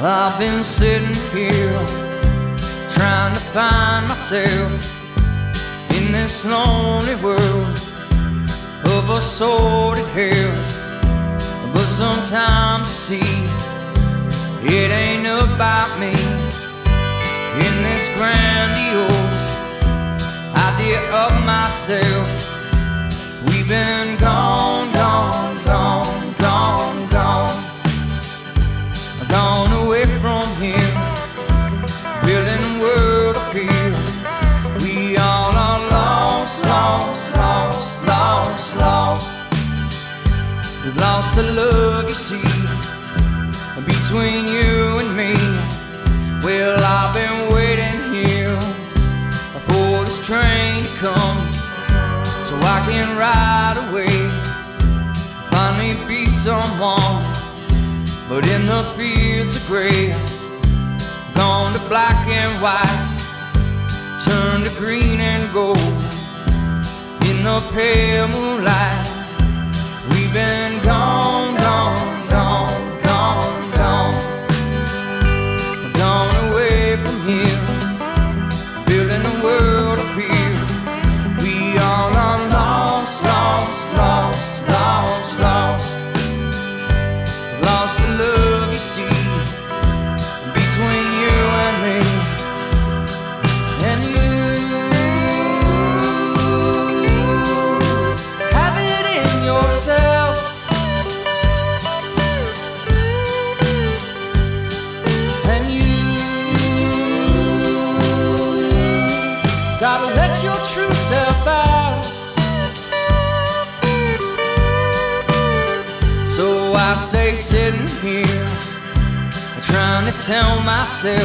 I've been sitting here trying to find myself in this lonely world of assorted hills. But sometimes I see it ain't about me in this grandiose idea of myself. We've been gone, the love you see between you and me. Well, I've been waiting here for this train to come so I can ride away, finally be someone. But in the fields of gray, gone to black and white, turn to green and gold. In the pale moonlight, see between you and me. And you have it in yourself. And you gotta let your true self out. So I stay sitting here, trying to tell myself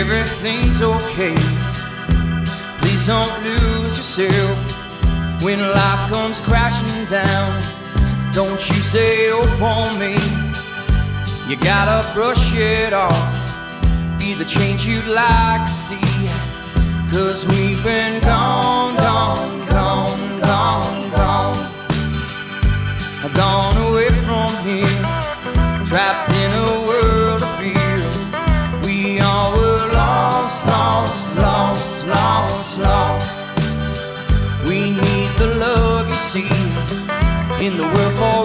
everything's okay. Please don't lose yourself when life comes crashing down. Don't you say oh on me. You gotta brush it off. Be the change you'd like to see. Cause we've been gone, gone, gone, gone, gone. I've gone away from here, trapped in the world for.